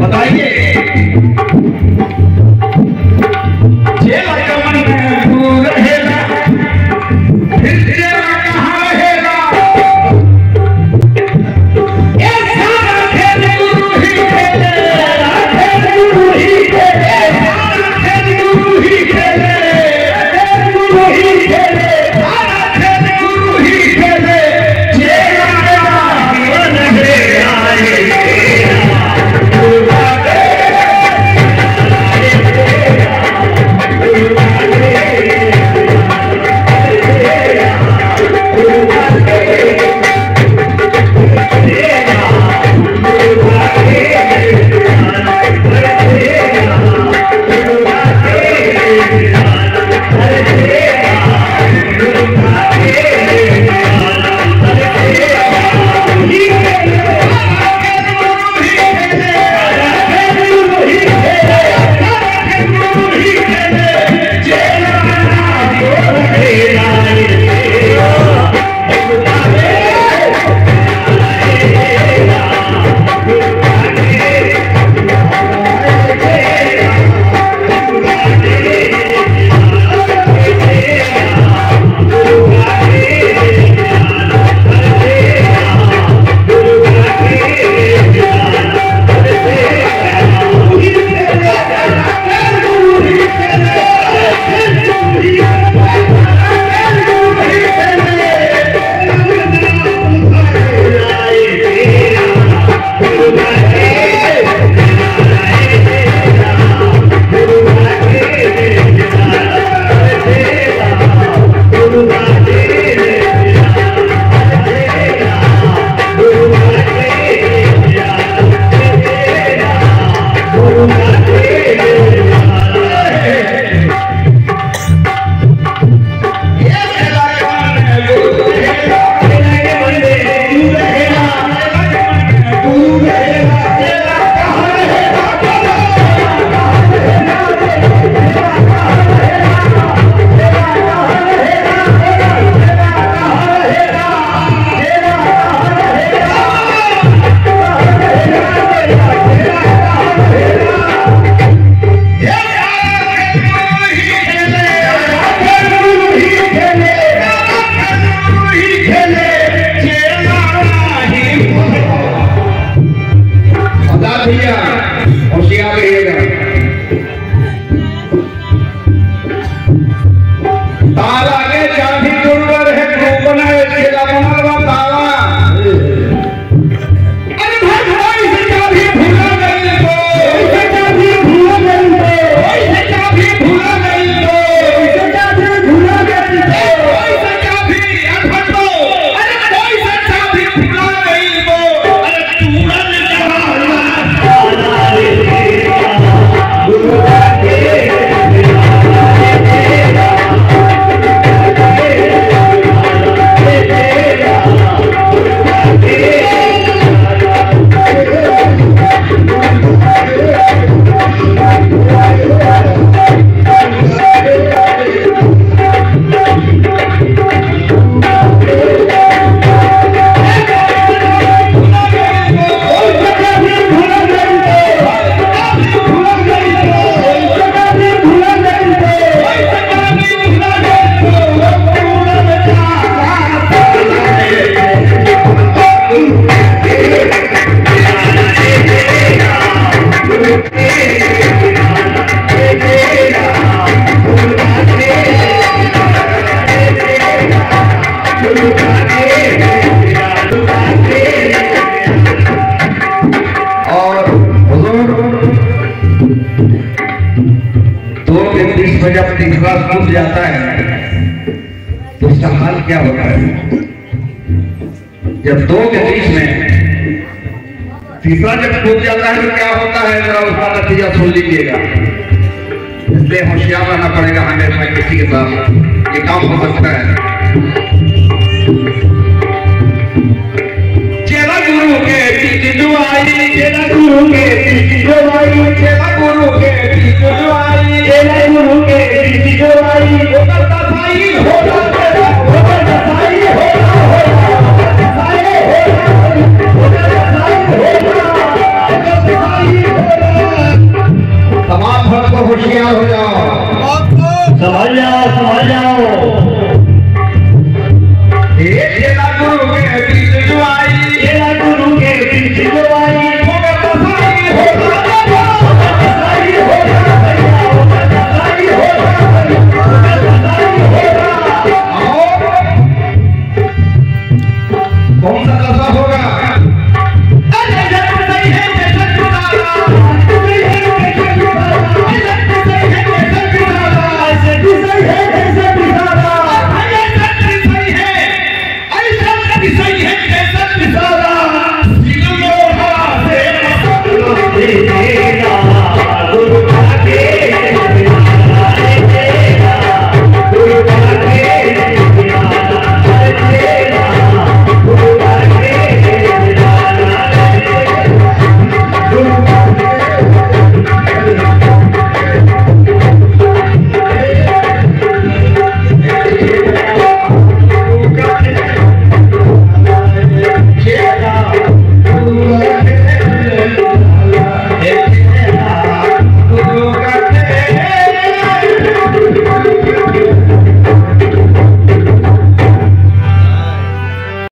बताइए। विश्वास टूट जाता है तो उसका हाल क्या होता है? जब दो के बीच में तीसरा जब टूट जाता है तो क्या होता है? जरा उसका नतीजा सुन लीजिएगा। इसलिए होशियार रहना पड़ेगा हमेशा किसी के साथ। ये काम हो सकता है। गुरु के गुरु के चेला गुरु के बीच तेरा तमाम भक्त को होशियार हो जाओ। संभाल जाओ संभाल जाओ।